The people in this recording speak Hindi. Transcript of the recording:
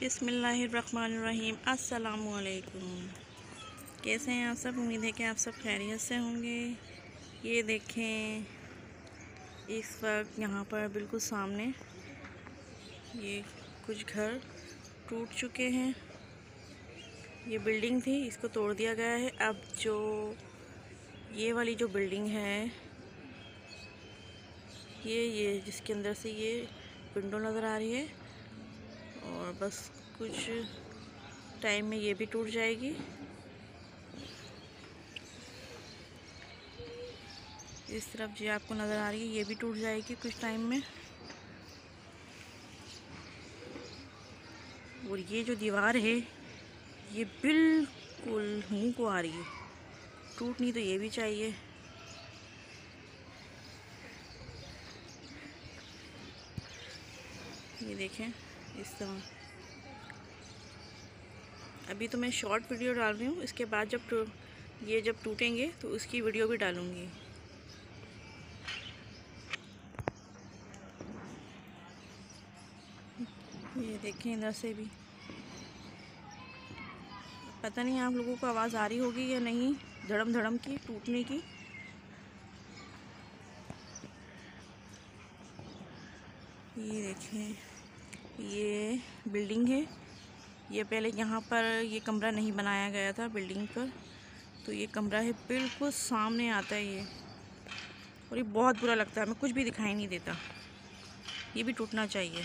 बिसमीम असलकुम कैसे हैं आप सब? उम्मीद है कि आप सब खैरियत से होंगे। ये देखें, इस वक्त यहाँ पर बिल्कुल सामने ये कुछ घर टूट चुके हैं। ये बिल्डिंग थी, इसको तोड़ दिया गया है। अब जो ये वाली जो बिल्डिंग है, ये ये जिसके अंदर से ये विंडो नज़र आ रही है और बस कुछ टाइम में ये भी टूट जाएगी। इस तरफ़ जी आपको नज़र आ रही है, ये भी टूट जाएगी कुछ टाइम में। और ये जो दीवार है, ये बिल्कुल मुँह को आ रही है। टूटनी तो ये भी चाहिए। ये देखें। इस तरह अभी तो मैं शॉर्ट वीडियो डाल रही हूँ। इसके बाद जब ये जब टूटेंगे तो उसकी वीडियो भी डालूँगी। ये देखें इधर से भी। पता नहीं आप लोगों को आवाज़ आ रही होगी या नहीं धड़म धड़म की, टूटने की। ये देखें ये बिल्डिंग है। ये पहले यहाँ पर ये कमरा नहीं बनाया गया था बिल्डिंग पर। तो ये कमरा है, बिल्कुल सामने आता है ये। और ये बहुत बुरा लगता है, हमें कुछ भी दिखाई नहीं देता। ये भी टूटना चाहिए।